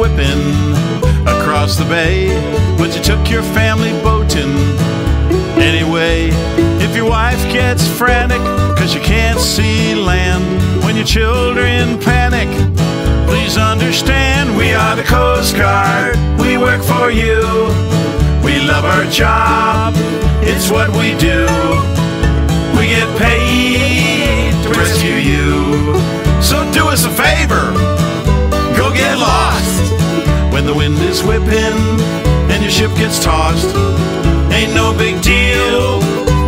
Whipping across the bay, but you took your family boating anyway. If your wife gets frantic cause you can't see land, when your children panic, please understand we are the Coast Guard. We work for you. We love our job. It's what we do. We get paid to rescue you. So do us a favor. Is whipping and your ship gets tossed. Ain't no big deal.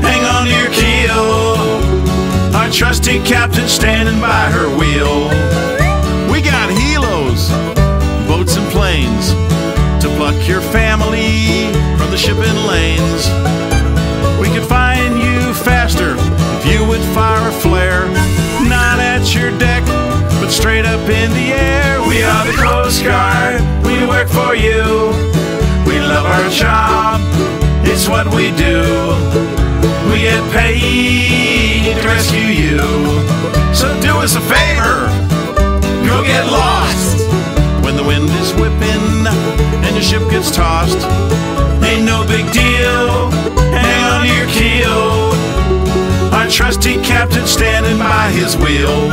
Hang on to your keel. Our trusty captain standing by her wheel. We got helos, boats and planes to pluck your family from the shipping lanes. We could find you faster if you would fire a flare, work for you. We love our job, it's what we do. We get paid to rescue you. So do us a favor, go get lost when the wind is whipping and your ship gets tossed. Ain't no big deal, hang on to your keel. Our trusty captain standing by his wheel.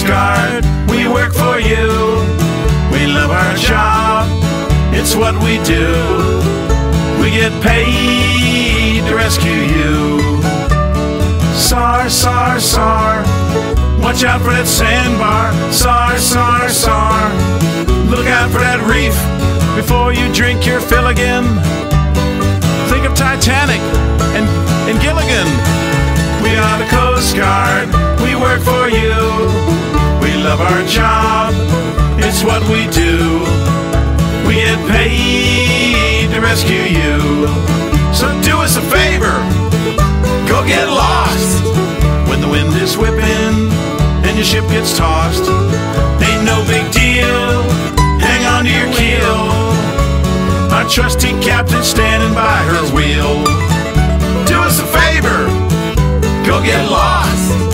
Guard, we work for you. We love our job, it's what we do. We get paid to rescue you. SAR, SAR, SAR, watch out for that sandbar. SAR, SAR, SAR, look out for that reef before you drink your fill again. Think of Titanic and, and Gilligan. We are the Coast Guard, our job, it's what we do. We get paid to rescue you. So do us a favor, go get lost. When the wind is whipping and your ship gets tossed, ain't no big deal, hang on to your keel. Our trusty captain standing by her wheel. Do us a favor, go get lost. Do us a favor? Go get lost.